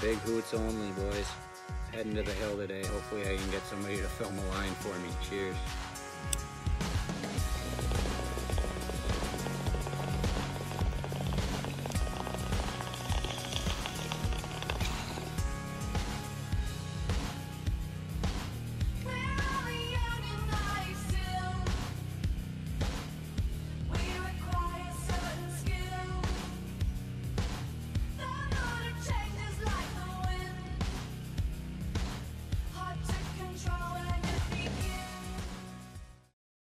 Big hoots only, boys. Heading to the hill today. Hopefully I can get somebody to film a line for me. Cheers.